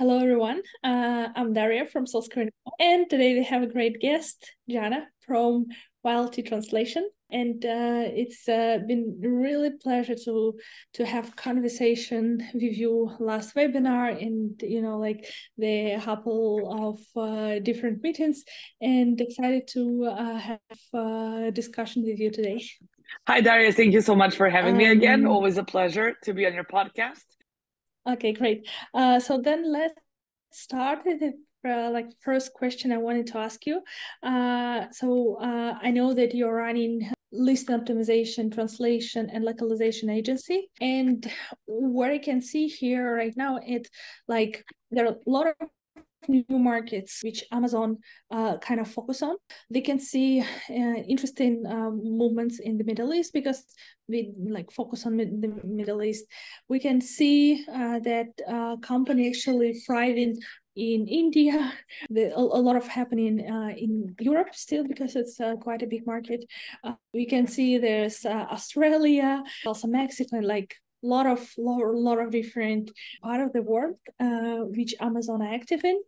Hello, everyone. Uh, I'm Daria from Source and today we have a great guest, Jana from YLT Translation. And uh, it's uh, been really pleasure to to have conversation with you last webinar and you know like the couple of uh, different meetings and excited to uh, have a discussion with you today. Hi, Daria. Thank you so much for having um, me again. Always a pleasure to be on your podcast. Okay, great. Uh, so then let's start with the uh, like first question I wanted to ask you. Uh, so uh, I know that you're running list optimization, translation, and localization agency, and what I can see here right now, it's like there are a lot of new markets which Amazon uh, kind of focus on. They can see uh, interesting um, movements in the Middle East because we like focus on mid- the Middle East. We can see uh, that uh, company actually thriving in India. The, a, a, lot of happening uh, in Europe still because it's uh, quite a big market. Uh, we can see there's uh, Australia, also Mexico, and like lot of lot, lot of different part of the world uh, which Amazon are active in.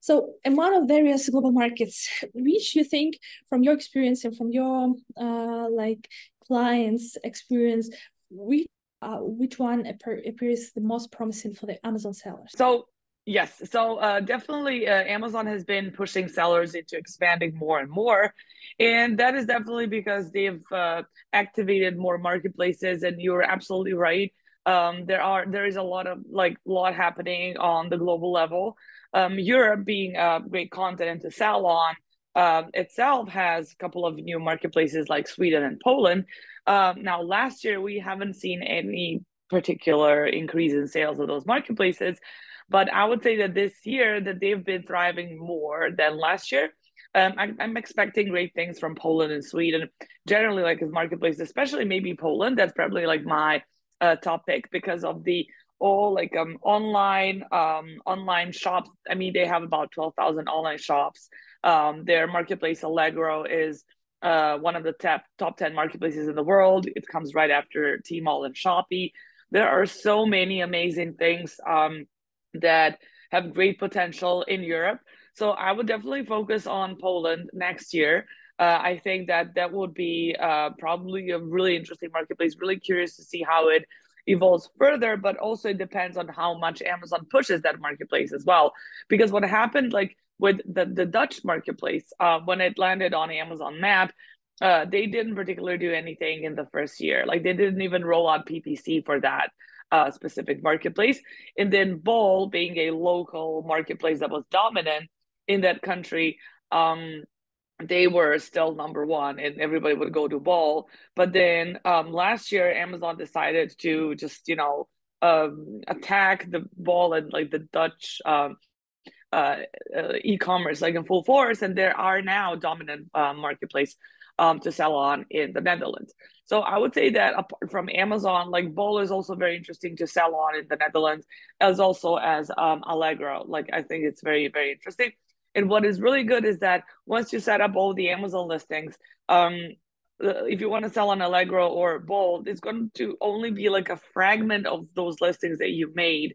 So among of various global markets, which you think from your experience and from your uh, like clients' experience, which uh, which one appears the most promising for the Amazon sellers? So yes, so uh, definitely uh, Amazon has been pushing sellers into expanding more and more, and that is definitely because they've uh, activated more marketplaces. And you're absolutely right um, there are there is a lot of like lot happening on the global level. Um, Europe being a great continent to sell on uh, itself has a couple of new marketplaces like Sweden and Poland. Um, now, last year we haven't seen any particular increase in sales of those marketplaces, but I would say that this year that they've been thriving more than last year. Um, I, I'm, expecting great things from Poland and Sweden, generally like as marketplace, especially maybe Poland. That's probably like my uh, topic because of the all like um online um online shops. I mean, they have about twelve thousand online shops. Um, their marketplace Allegro is uh one of the top top ten marketplaces in the world. It comes right after Tmall and Shopee. There are so many amazing things um that have great potential in Europe. So I would definitely focus on Poland next year. Uh, I think that that would be uh, probably a really interesting marketplace. Really curious to see how it evolves further, but also it depends on how much Amazon pushes that marketplace as well. Because what happened, like with the the Dutch marketplace, uh, when it landed on Amazon Map, uh, they didn't particularly do anything in the first year. Like they didn't even roll out PPC for that uh, specific marketplace. And then Bol, being a local marketplace that was dominant in that country, um, they were still number one and everybody would go to bol but then um, last year amazon decided to just you know um, attack the bol and like the dutch um, uh, uh, e-commerce like in full force and there are now dominant uh, marketplace um, to sell on in the netherlands. So i would say that apart from amazon like bol is also very interesting to sell on in the netherlands as also as um, allegro. Like i think it's very very interesting. And what is really good is that once you set up all the Amazon listings, um, if you want to sell on Allegro or Bol, it's going to only be like a fragment of those listings that you made.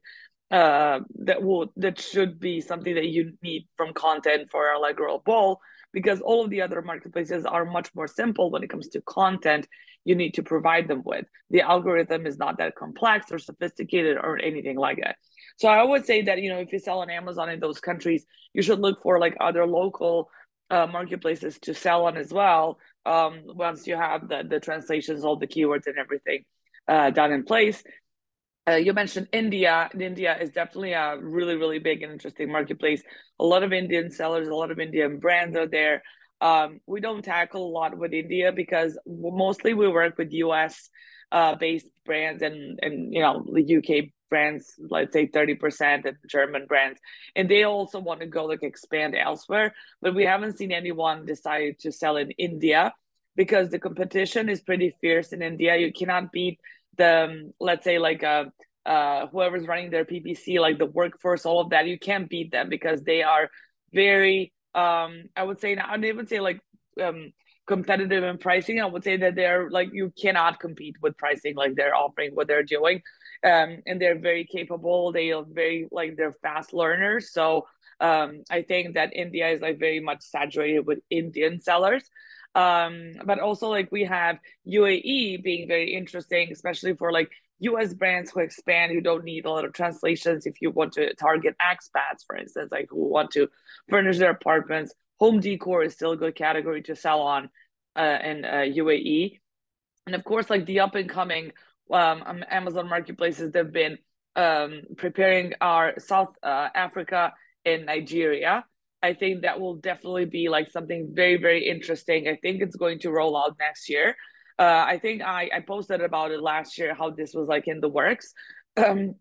Uh, that will that should be something that you need from content for Allegro or Bol, because all of the other marketplaces are much more simple when it comes to content you need to provide them with. The algorithm is not that complex or sophisticated or anything like that. So I would say that you know if you sell on Amazon in those countries, you should look for like other local uh, marketplaces to sell on as well. Um, once you have the the translations, all the keywords and everything uh, done in place. Uh, you mentioned India. India is definitely a really, really big and interesting marketplace. A lot of Indian sellers, a lot of Indian brands are there. Um, we don't tackle a lot with India because mostly we work with US uh, based brands and and you know the UK brands, let's say 30% and German brands. And they also want to go like expand elsewhere. But we haven't seen anyone decide to sell in India because the competition is pretty fierce in India. You cannot beat the, um, let's say, like uh, uh, whoever's running their PPC, like the workforce, all of that. You can't beat them because they are very, um, I would say, I would even say like, um, competitive in pricing i would say that they're like you cannot compete with pricing like they're offering what they're doing um, and they're very capable. They are very like they're fast learners. So um, I think that India is like very much saturated with Indian sellers. Um, but also like we have UAE being very interesting, especially for like US brands who expand, who don't need a lot of translations. If you want to target expats, for instance, like who want to furnish their apartments, home decor is still a good category to sell on uh, in uh, UAE. And of course, like the up and coming um, Amazon marketplaces, they've been um, preparing our South uh, Africa and Nigeria. I think that will definitely be like something very, very interesting. I think it's going to roll out next year. Uh, I think I, I posted about it last year, how this was like in the works. Um,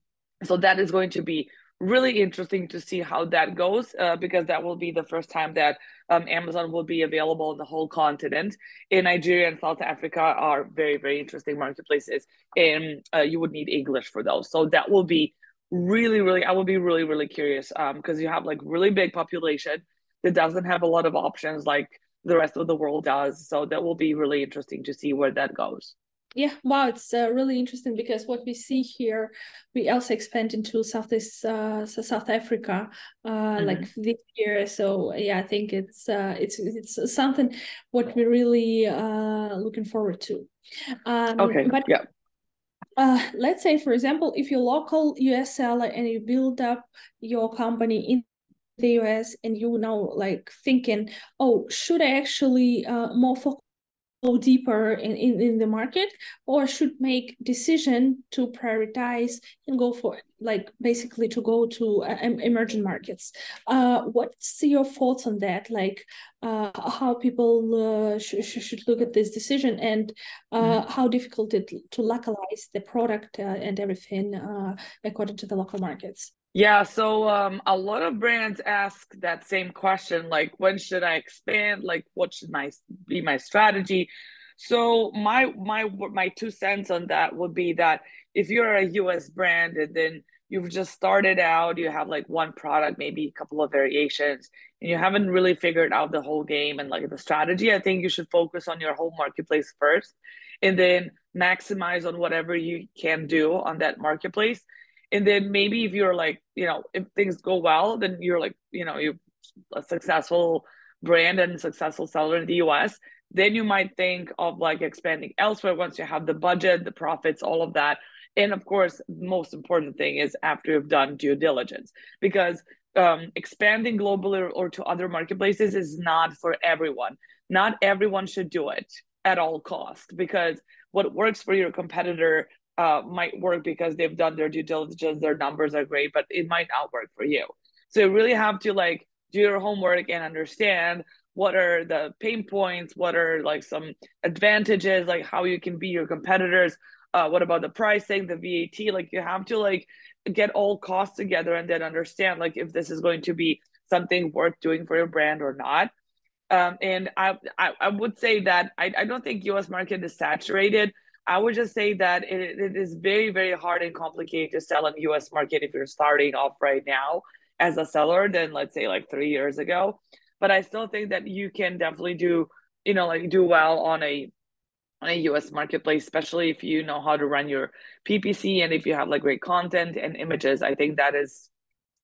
so that is going to be really interesting to see how that goes uh, because that will be the first time that um, Amazon will be available on the whole continent. In Nigeria and South Africa are very, very interesting marketplaces, and uh, you would need English for those. So that will be really, really, I will be really, really curious because um, you have like really big population that doesn't have a lot of options like the rest of the world does. So that will be really interesting to see where that goes. Yeah, wow, it's uh, really interesting because what we see here, we also expand into Southeast uh, South Africa, uh, mm-hmm. like this year. So yeah, I think it's uh, it's it's something what we're really uh, looking forward to. Um, okay. But yeah. Uh, let's say, for example, if you're local US seller and you build up your company in the US and you now like thinking, oh, should I actually uh, more focus go deeper in, in, in the market or should make decision to prioritize and go for like basically to go to uh, emerging markets. Uh, what's your thoughts on that? Like uh, how people uh, sh- should look at this decision and uh, mm. how difficult it to localize the product uh, and everything according to the local markets yeah, so um, a lot of brands ask that same question, like when should I expand? Like what should my be my strategy? So my my my two cents on that would be that if you're a US brand and then you've just started out, you have like one product, maybe a couple of variations, and you haven't really figured out the whole game and like the strategy, I think you should focus on your whole marketplace first and then maximize on whatever you can do on that marketplace and then maybe if you're like you know if things go well then you're like you know you're a successful brand and successful seller in the us then you might think of like expanding elsewhere once you have the budget the profits all of that. And of course most important thing is after you've done due diligence because um, expanding globally or, or to other marketplaces is not for everyone. Not everyone should do it at all cost because what works for your competitor uh, might work because they've done their due diligence, their numbers are great, but it might not work for you. So you really have to like do your homework and understand what are the pain points, what are like some advantages, like how you can be your competitors. Uh, what about the pricing, the VAT? Like you have to like get all costs together and then understand like if this is going to be something worth doing for your brand or not. Um, and I, I, I would say that I, I don't think US market is saturated I would just say that it, it is very, very hard and complicated to sell in US market if you're starting off right now as a seller than let's say like three years ago. But I still think that you can definitely do, you know, like do well on a on a US marketplace, especially if you know how to run your PPC and if you have like great content and images. I think that is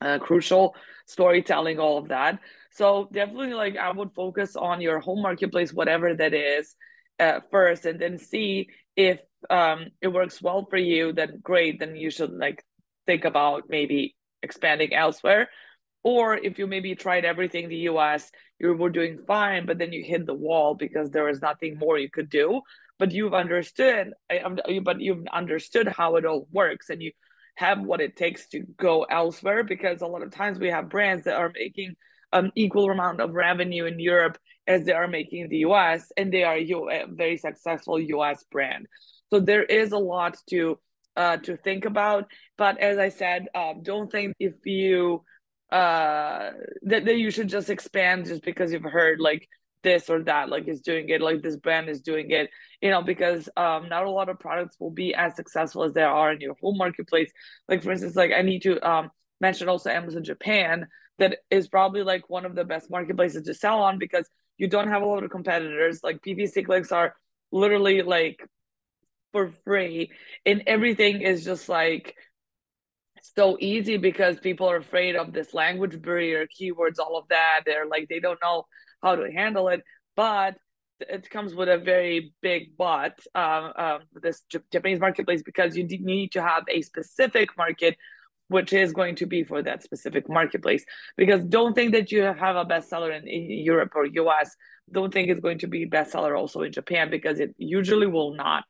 uh, crucial storytelling, all of that. So definitely like I would focus on your home marketplace, whatever that is, uh, first, and then see if um, it works well for you, then great. Then you should like think about maybe expanding elsewhere. Or if you maybe tried everything in the US, you were doing fine, but then you hit the wall because there was nothing more you could do. But you've understood, but you've understood how it all works, and you have what it takes to go elsewhere. Because a lot of times we have brands that are making an equal amount of revenue in Europe as they are making in the US, and they are a very successful US brand. So there is a lot to uh, to think about. But as I said, um, don't think if you uh, that, that you should just expand just because you've heard like this or that like is doing it like this brand is doing it you know because um not a lot of products will be as successful as there are in your home marketplace like for instance like i need to um mention also amazon japan that is probably like one of the best marketplaces to sell on because you don't have a lot of competitors. Like PPC clicks are literally like for free. And everything is just like so easy because people are afraid of this language barrier keywords all of that. They're like they don't know how to handle it. But it comes with a very big but um, um, this japanese marketplace because you need to have a specific market which is going to be for that specific marketplace because don't think that you have a bestseller in, in europe or us don't think it's going to be bestseller also in japan because it usually will not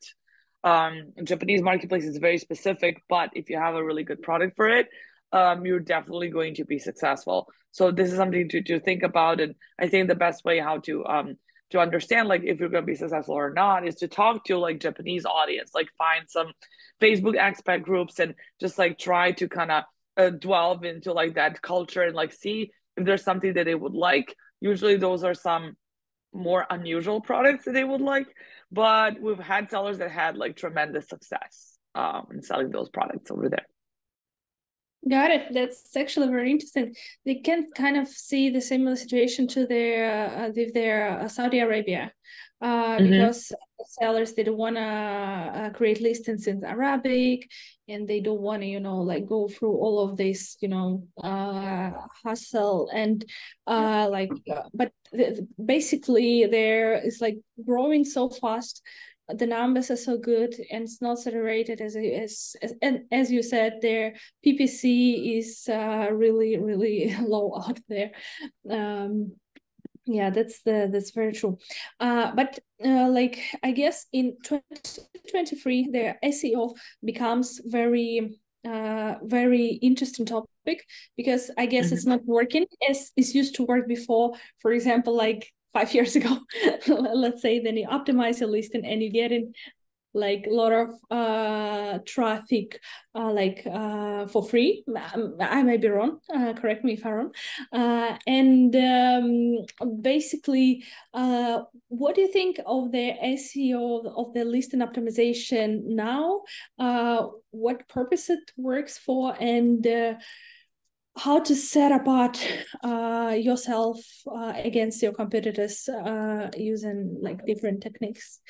um, Japanese marketplace is very specific, but if you have a really good product for it, um, you're definitely going to be successful. So this is something to, to think about. And I think the best way how to um to understand like if you're going to be successful or not is to talk to like Japanese audience, like find some Facebook expat groups and just like try to kind of uh, delve into like that culture and like see if there's something that they would like. Usually those are some more unusual products that they would like but we've had sellers that had like tremendous success um, in selling those products over there. Got it. That's actually very interesting. They can kind of see the similar situation to their uh, with their uh, Saudi Arabia, uh, mm-hmm. because sellers they don't want to uh, create listings in Arabic, and they don't want to you know like go through all of this you know uh, hustle and uh, like uh, but th- basically there is like growing so fast the numbers are so good and it's not saturated as as, as and as you said their ppc is uh, really really low out there. Um yeah that's the that's very true. Uh but uh, like i guess in 2023 their seo becomes very uh very interesting topic because i guess mm-hmm. it's not working as it used to work before. For example like five years ago let's say then you optimize your listing and you get in like a lot of uh traffic uh like uh for free. I may be wrong uh, correct me if i'm wrong. Uh and um basically uh what do you think of the seo of the listing optimization now? Uh what purpose it works for? And how to set apart uh, yourself uh, against your competitors uh, using like different techniques?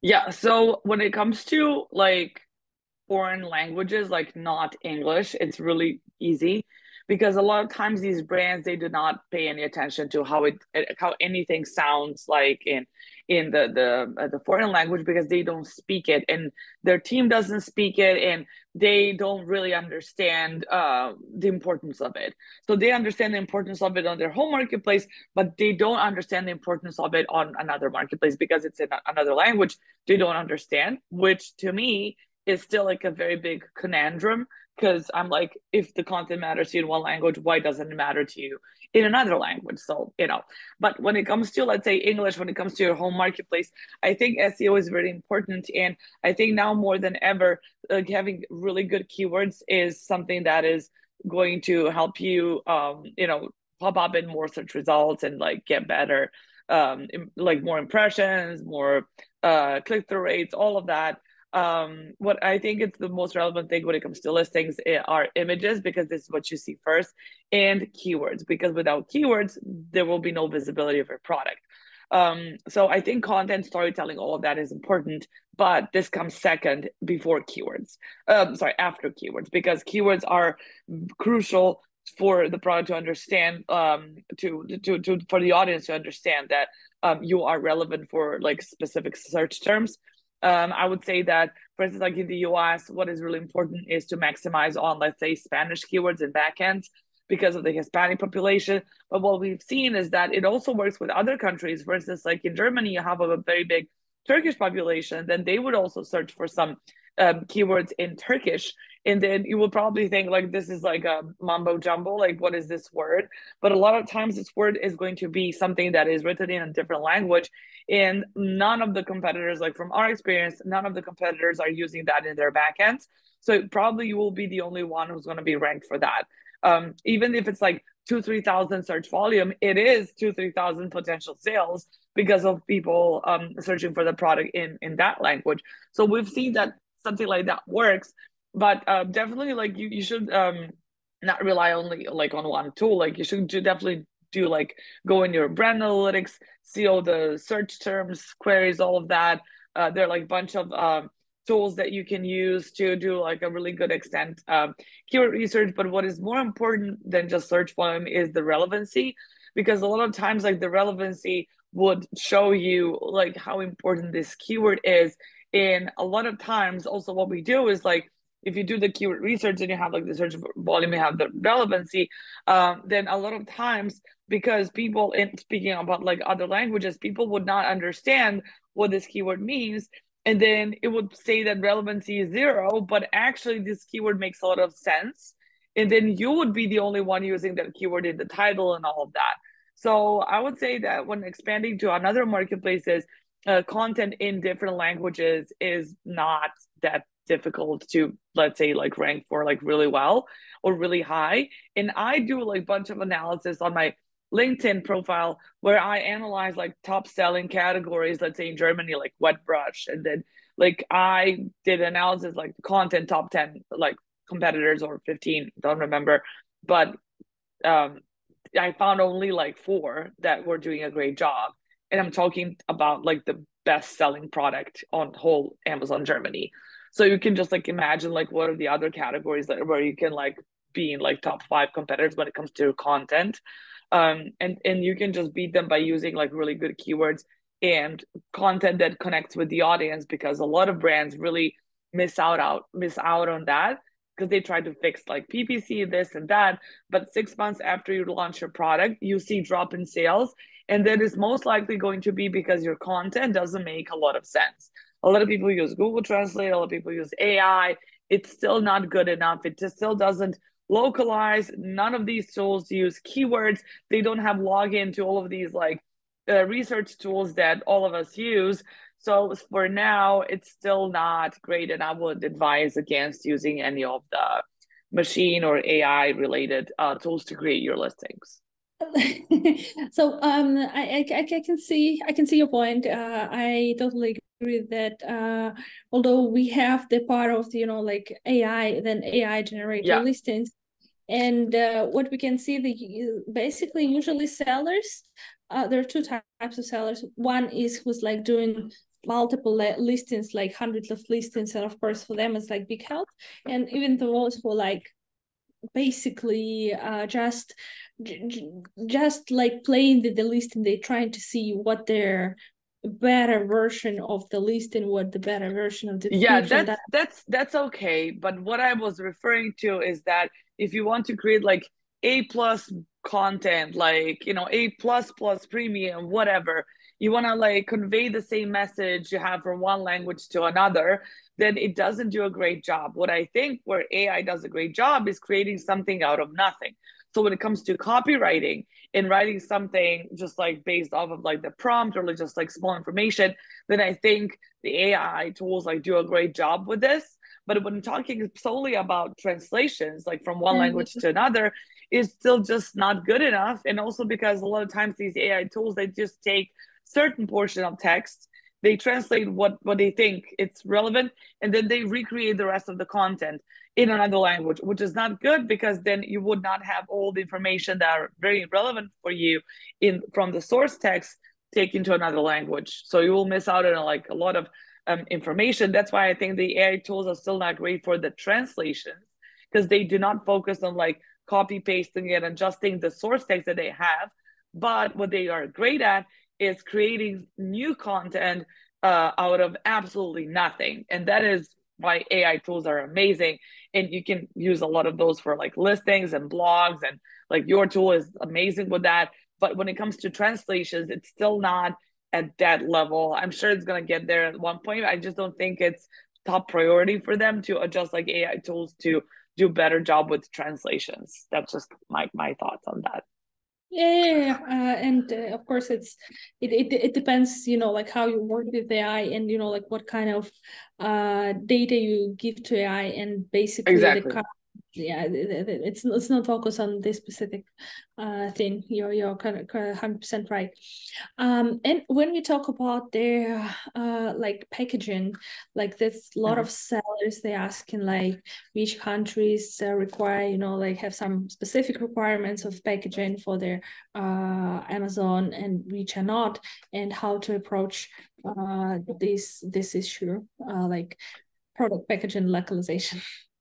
Yeah so when it comes to like foreign languages like not english it's really easy because a lot of times these brands they do not pay any attention to how it how anything sounds like in in the the uh, the foreign language because they don't speak it and their team doesn't speak it and they don't really understand uh, the importance of it. So they understand the importance of it on their home marketplace but they don't understand the importance of it on another marketplace because it's in another language. They don't understand which to me is still like a very big conundrum because I'm like, if the content matters to you in one language, why doesn't it matter to you in another language? So, you know, but when it comes to, let's say, English, when it comes to your home marketplace, I think SEO is very important. And I think now more than ever, like having really good keywords is something that is going to help you, um, you know, pop up in more search results and like get better, um, like more impressions, more uh, click through rates, all of that um, what I think it's the most relevant thing when it comes to listings eh, are images because this is what you see first, and keywords because without keywords there will be no visibility of your product. Um, so I think content, storytelling, all of that is important, but this comes second before keywords. Um, sorry, after keywords because keywords are crucial for the product to understand um to to to for the audience to understand that um you are relevant for like specific search terms um, I would say that, for instance, like in the US, what is really important is to maximize on, let's say, Spanish keywords and backends because of the Hispanic population. But what we've seen is that it also works with other countries. For instance, like in Germany, you have a very big Turkish population, then they would also search for some um, keywords in Turkish. And then you will probably think like this is like a mumbo jumbo, like what is this word? But a lot of times this word is going to be something that is written in a different language. And none of the competitors, like from our experience, none of the competitors are using that in their backends. So probably you will be the only one who's going to be ranked for that. Um, even if it's like two, 3,000 search volume, it is two, 3,000 potential sales because of people um, searching for the product in, in that language. So we've seen that something like that works but uh, definitely like you, you should um not rely only like on one tool like you should do, definitely do like go in your brand analytics see all the search terms queries all of that Uh, there are like a bunch of um, tools that you can use to do like a really good extent um, keyword research. But what is more important than just search volume is the relevancy, because a lot of times like the relevancy would show you like how important this keyword is. And a lot of times also what we do is like if you do the keyword research and you have like the search volume, you have the relevancy, um, then a lot of times because people in speaking about like other languages, people would not understand what this keyword means. And then it would say that relevancy is zero, but actually this keyword makes a lot of sense. And then you would be the only one using that keyword in the title and all of that. So I would say that when expanding to another marketplaces, uh, content in different languages is not that difficult to let's say like rank for like really well or really high. And i do like bunch of analysis on my linkedin profile where i analyze like top selling categories let's say in germany like wet brush and then like i did analysis like content top 10 like competitors or 15 don't remember. But um i found only like four that were doing a great job. And i'm talking about like the best selling product on whole amazon germany so you can just like imagine like what are the other categories that where you can like be in like top five competitors when it comes to content. Um, and and you can just beat them by using like really good keywords and content that connects with the audience because a lot of brands really miss out out miss out on that because they try to fix like PPC this and that but 6 months after you launch your product you see drop in sales and that is most likely going to be because your content doesn't make a lot of sense a lot of people use Google Translate, a lot of people use AI. It's still not good enough. It just still doesn't localize. None of these tools use keywords. They don't have login to all of these like uh, research tools that all of us use. So for now, it's still not great, and I would advise against using any of the machine or AI related uh, tools to create your listings. so um, I, I, I can see I can see your point. Uh, I totally agree that uh, although we have the part of you know like AI, then AI generated yeah. listings, and uh, what we can see the basically usually sellers. Uh, there are two types of sellers. One is who's like doing multiple listings, like hundreds of listings, and of course for them it's like big help. And even those who like basically uh, just just like playing the, the listing they're trying to see what their better version of the list and what the better version of the yeah that's that... that's that's okay. But what i was referring to is that if you want to create like a plus content like you know a plus plus premium whatever you want to like convey the same message you have from one language to another then it doesn't do a great job. What i think where ai does a great job is creating something out of nothing so when it comes to copywriting and writing something just like based off of like the prompt or like just like small information, then I think the AI tools like do a great job with this. But when talking solely about translations, like from one mm-hmm. language to another, is still just not good enough. And also because a lot of times these AI tools they just take certain portion of text they translate what what they think it's relevant and then they recreate the rest of the content in another language which is not good because then you would not have all the information that are very relevant for you in from the source text taken to another language. So you will miss out on like a lot of um, information. That's why i think the ai tools are still not great for the translations because they do not focus on like copy pasting and adjusting the source text that they have. But what they are great at is creating new content uh, out of absolutely nothing. And that is why AI tools are amazing. And you can use a lot of those for like listings and blogs. And like your tool is amazing with that. But when it comes to translations, it's still not at that level. I'm sure it's going to get there at one point. I just don't think it's top priority for them to adjust like AI tools to do better job with translations. That's just my my thoughts on that yeah, uh, and uh, of course it's it, it it depends you know like how you work with ai and you know like what kind of uh data you give to ai and basically exactly. the yeah it's it's not focused on this specific uh thing. You're you're kind of 100% right. Um and when we talk about their uh like packaging like there's a lot mm-hmm. of sellers they asking like which countries uh, require you know like have some specific requirements of packaging for their uh amazon and which are not and how to approach uh this this issue uh like product packaging localization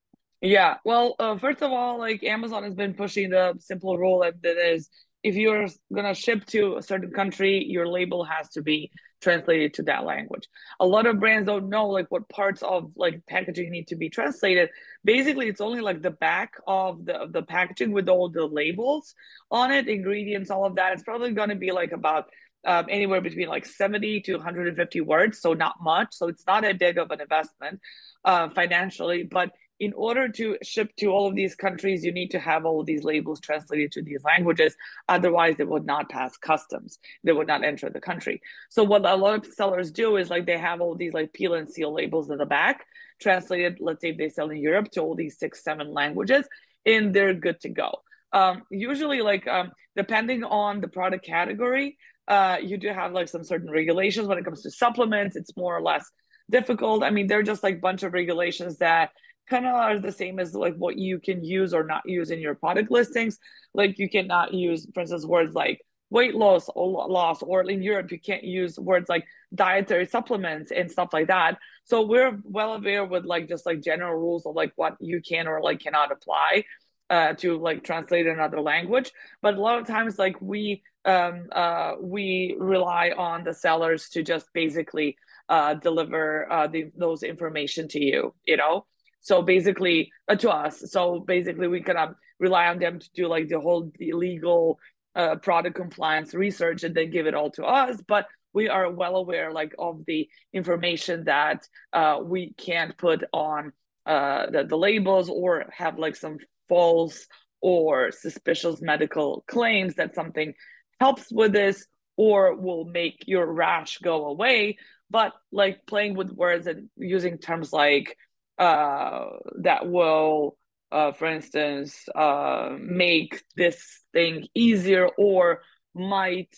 Yeah, well, uh, first of all, like Amazon has been pushing the simple rule that, is if you're gonna ship to a certain country, your label has to be translated to that language. A lot of brands don't know like what parts of like packaging need to be translated. Basically, it's only like the back of the of the packaging with all the labels on it, ingredients, all of that. It's probably gonna be like about um, anywhere between like 70 to 150 words, so not much. So it's not a big of an investment uh, financially, but in order to ship to all of these countries, you need to have all of these labels translated to these languages. Otherwise, they would not pass customs. They would not enter the country. So what a lot of sellers do is like they have all these like peel and seal labels in the back, translated, let's say if they sell in Europe to all these six, seven languages, and they're good to go. Um, usually like um, depending on the product category, uh, you do have like some certain regulations when it comes to supplements. It's more or less difficult. I mean, they're just like bunch of regulations that kind of are the same as like what you can use or not use in your product listings. Like you cannot use, for instance, words like weight loss or loss, or in Europe you can't use words like dietary supplements and stuff like that. So we're well aware with like just like general rules of like what you can or like cannot apply uh, to like translate another language. But a lot of times like we um, uh, we rely on the sellers to just basically uh, deliver uh, the, those information to you, you know. So basically, uh, to us, so basically, we can um, rely on them to do like the whole legal uh, product compliance research and then give it all to us. But we are well aware like of the information that uh, we can't put on uh, the, the labels or have like some false or suspicious medical claims that something helps with this or will make your rash go away. But like playing with words and using terms like uh, that will, uh, for instance, uh, make this thing easier or might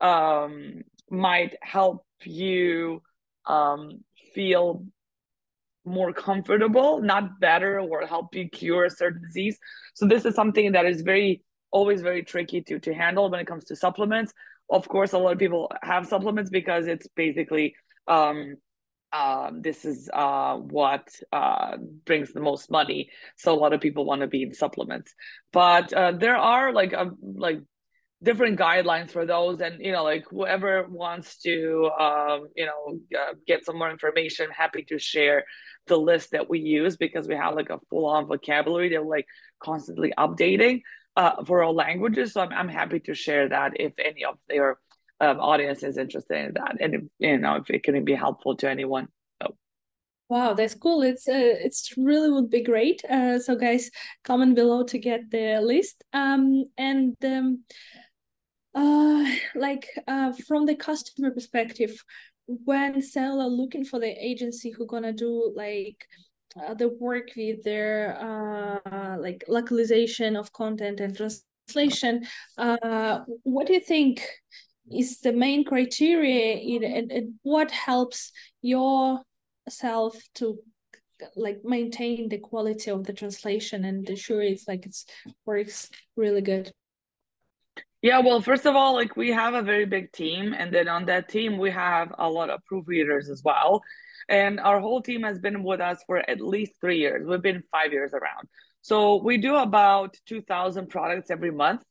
um, might help you um, feel more comfortable, not better, or help you cure a certain disease. So this is something that is very always very tricky to to handle when it comes to supplements. Of course, a lot of people have supplements because it's basically um, um, this is uh, what uh, brings the most money. So a lot of people want to be in supplements, but uh, there are like um, like different guidelines for those, and you know like whoever wants to um, you know uh, get some more information, happy to share the list that we use because we have like a full on vocabulary that we're like constantly updating uh, for all languages. So I'm I'm happy to share that if any of their um, audience is interested in that. And you know if it can be helpful to anyone. Wow that's cool. It's uh, it's really would be great. Uh, so guys comment below to get the list. Um and um uh like uh from the customer perspective when seller looking for the agency who gonna do like uh, the work with their uh like localization of content and translation uh what do you think is the main criteria in, and, what helps yourself to like maintain the quality of the translation and ensure it's like it's works really good. Yeah well first of all like we have a very big team and then on that team we have a lot of proofreaders as well. And our whole team has been with us for at least three years. We've been five years around. So we do about 2000 products every month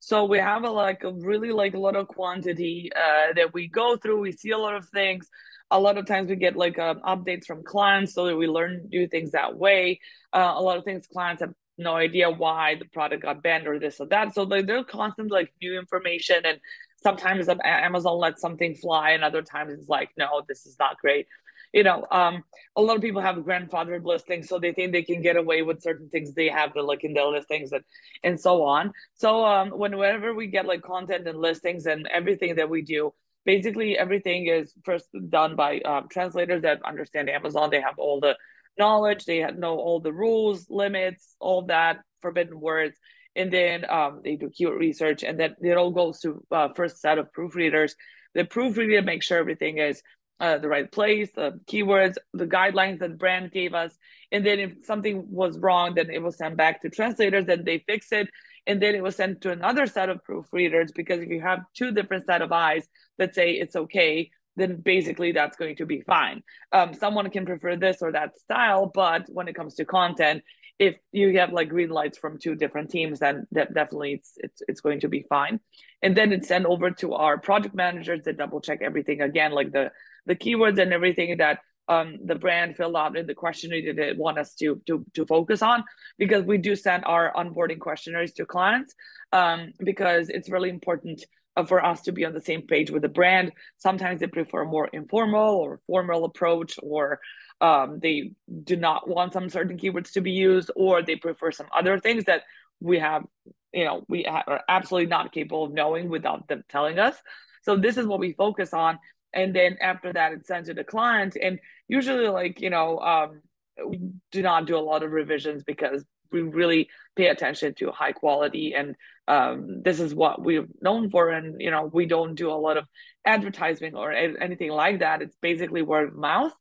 so we have a like a really like a lot of quantity uh, that we go through. We see a lot of things. A lot of times we get like uh, updates from clients so that we learn do things that way. Uh, a lot of things clients have no idea why the product got banned or this or that. So like they're constant like new information and sometimes Amazon lets something fly and other times it's like, no, this is not great you know, um, a lot of people have grandfathered listings, so they think they can get away with certain things they have to like in their listings and and so on. So um, whenever we get like content and listings and everything that we do, basically everything is first done by um, translators that understand Amazon. They have all the knowledge they know all the rules limits all that forbidden words and then um, they do keyword research and then it all goes to uh, first set of proofreaders the proofreader makes sure everything is uh, the right place the keywords the guidelines that brand gave us. And then if something was wrong then it was sent back to translators then they fix it. And then it was sent to another set of proofreaders because if you have two different set of eyes that say it's okay then basically that's going to be fine. Um, someone can prefer this or that style but when it comes to content if you have like green lights from two different teams then that definitely it's, it's it's going to be fine. And then it's sent over to our project managers that double check everything again like the the keywords and everything that um, the brand filled out in the questionnaire that they want us to, to, to focus on because we do send our onboarding questionnaires to clients um, because it's really important uh, for us to be on the same page with the brand. Sometimes they prefer a more informal or formal approach, or um, they do not want some certain keywords to be used, or they prefer some other things that we have, you know, we are absolutely not capable of knowing without them telling us. So this is what we focus on and then after that it's sent to the client and usually like you know um, we do not do a lot of revisions because we really pay attention to high quality. And um, this is what we're known for. And you know we don't do a lot of advertising or anything like that. It's basically word of mouth.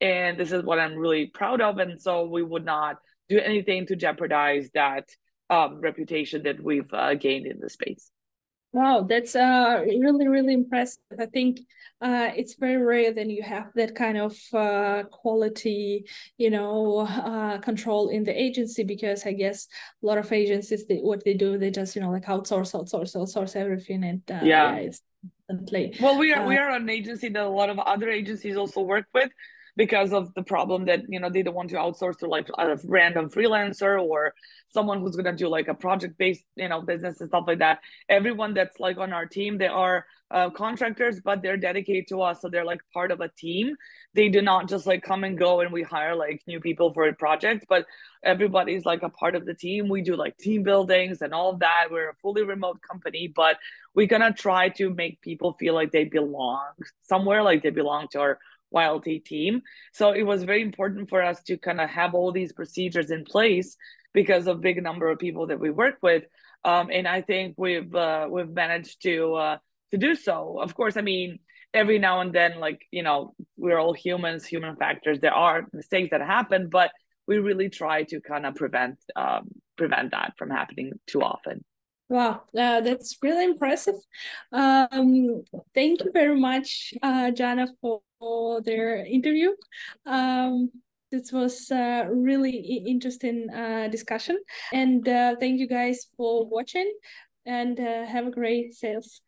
And this is what i'm really proud of. And so we would not do anything to jeopardize that um, reputation that we've uh, gained in the space Wow, that's uh really really impressive. I think uh it's very rare that you have that kind of uh quality, you know, uh control in the agency because I guess a lot of agencies they what they do they just you know like outsource outsource outsource everything and uh, yeah. yeah well, we are uh, we are an agency that a lot of other agencies also work with because of the problem that you know they don't want to outsource to like a random freelancer or someone who's going to do like a project based you know business and stuff like that. Everyone that's like on our team they are uh, contractors but they're dedicated to us so they're like part of a team. They do not just like come and go and we hire like new people for a project but everybody's like a part of the team. We do like team buildings and all of that. We're a fully remote company but we're gonna try to make people feel like they belong somewhere like they belong to our YLT team. So it was very important for us to kind of have all these procedures in place because of big number of people that we work with. Um, and I think we've uh, we've managed to uh, to do so. Of course, I mean every now and then, like you know, we're all humans, human factors. There are mistakes that happen, but we really try to kind of prevent um, prevent that from happening too often. Wow, uh, that's really impressive. Um, thank you very much, uh, Jana, for, for their interview. Um, this was a really interesting uh, discussion. And uh, thank you guys for watching and uh, have a great sales.